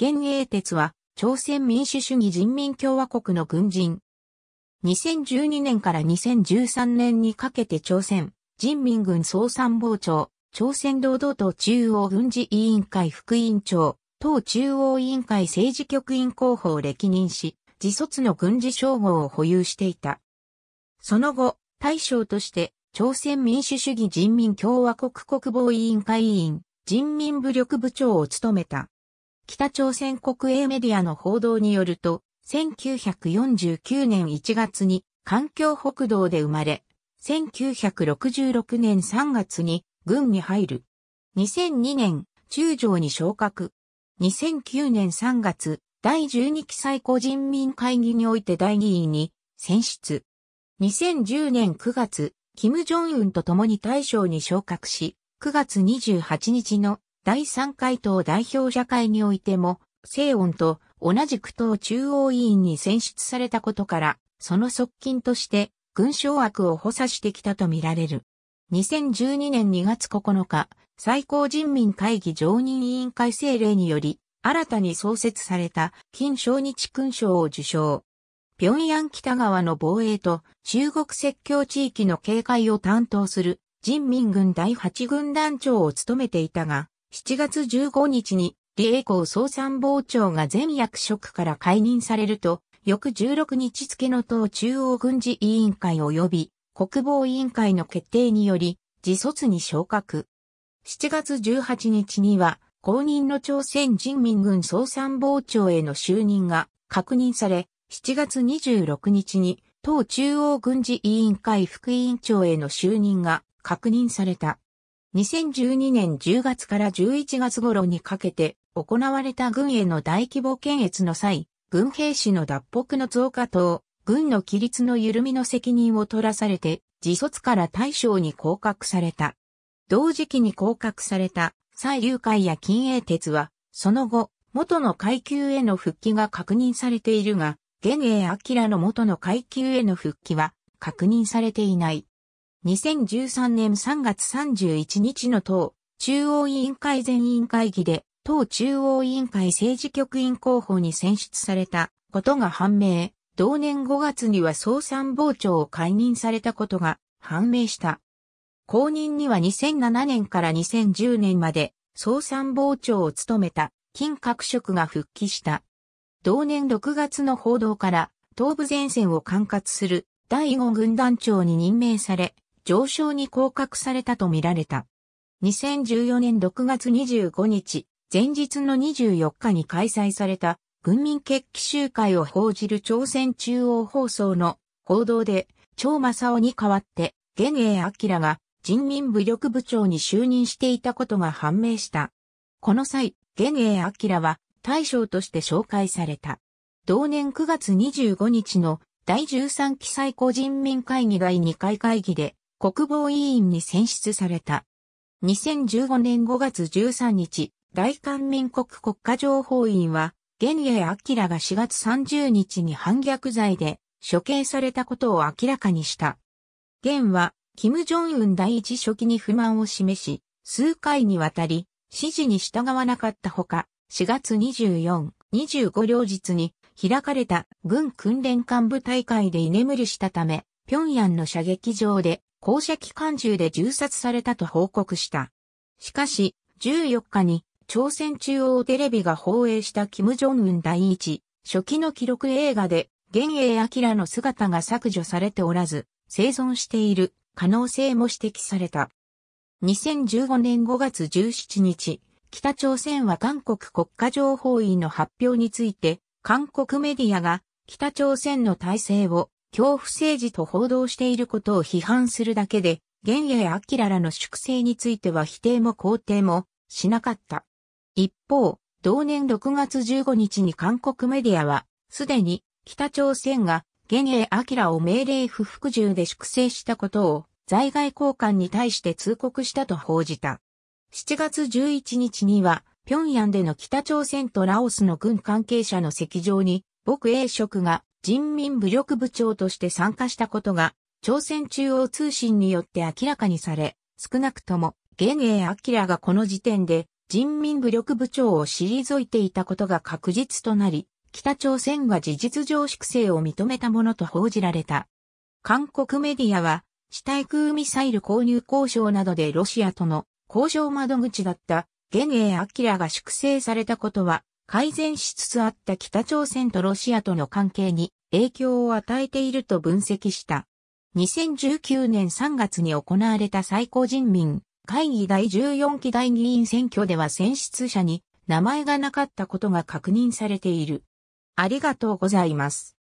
現英鉄は朝鮮民主主義人民共和国の軍人。2012年から2013年にかけて朝鮮人民軍総参謀長、朝鮮労働党中央軍事委員会副委員長、党中央委員会政治局員候補を歴任し、自卒の軍事称号を保有していた。その後、大将として朝鮮民主主義人民共和国国防委員会委員、人民武力部長を務めた。北朝鮮国営メディアの報道によると、1949年1月に環境北道で生まれ、1966年3月に軍に入る。2002年、中将に昇格。2009年3月、第12期最高人民会議において大議員に選出。2010年9月、金正恩と共に大将に昇格し、9月28日の第3回党代表者会においても、西恩と同じく党中央委員に選出されたことから、その側近として軍掌握を補佐してきたとみられる。2012年2月9日、最高人民会議常任委員会政令により、新たに創設された金正日勲章を受章。平壌北側の防衛と中国説教地域の警戒を担当する人民軍第8軍団長を務めていたが、7月15日に李栄光総参謀長が全役職から解任されると、翌16日付の党中央軍事委員会及び国防委員会の決定により、自卒に昇格。7月18日には、公認の朝鮮人民軍総参謀長への就任が確認され、7月26日に党中央軍事委員会副委員長への就任が確認された。2012年10月から11月頃にかけて行われた軍への大規模検閲の際、軍兵士の脱北の増加等、軍の規律の緩みの責任を取らされて、自卒から大将に降格された。同時期に降格された、蔡流会や金英鉄は、その後、元の階級への復帰が確認されているが、現英明の元の階級への復帰は確認されていない。2013年3月31日の党中央委員会全委員会議で党中央委員会政治局員候補に選出されたことが判明。同年5月には総参謀長を解任されたことが判明した。後任には2007年から2010年まで総参謀長を務めた金閣職が復帰した。同年6月の報道から東部前線を管轄する第5軍団長に任命され、上昇に降格されたとみられた。2014年6月25日、前日の24日に開催された軍民決起集会を報じる朝鮮中央放送の報道で、超正夫に代わって、現英明が人民武力部長に就任していたことが判明した。この際、現英明は大将として紹介された。同年9月25日の第13期最高人民会議第2回会議で国防委員に選出された。2015年5月13日、大韓民国国家情報院は、現英明が4月30日に反逆罪で処刑されたことを明らかにした。現は、金正恩第一書記に不満を示し、数回にわたり、指示に従わなかったほか、4月24、25両日に開かれた軍訓練幹部大会で居眠りしたため、平壌の射撃場で公社機関銃で銃殺されたと報告した。しかし、14日に朝鮮中央テレビが放映した金正恩第一初期の記録映画で、現英明の姿が削除されておらず、生存している可能性も指摘された。2015年5月17日、北朝鮮は韓国国家情報院の発表について、韓国メディアが北朝鮮の体制を恐怖政治と報道していることを批判するだけで、現英明らの粛清については否定も肯定もしなかった。一方、同年6月15日に韓国メディアは、すでに北朝鮮が現英明を命令不服従で粛清したことを在外交換に対して通告したと報じた。7月11日には、平壌での北朝鮮とラオスの軍関係者の席上に、僕英職が人民武力部長として参加したことが、朝鮮中央通信によって明らかにされ、少なくとも、現英明がこの時点で、人民武力部長を退いていたことが確実となり、北朝鮮が事実上粛清を認めたものと報じられた。韓国メディアは、地対空ミサイル購入交渉などでロシアとの交渉窓口だった現英明が粛清されたことは改善しつつあった北朝鮮とロシアとの関係に影響を与えていると分析した。2019年3月に行われた最高人民会議第14期大議員選挙では選出者に名前がなかったことが確認されている。ありがとうございます。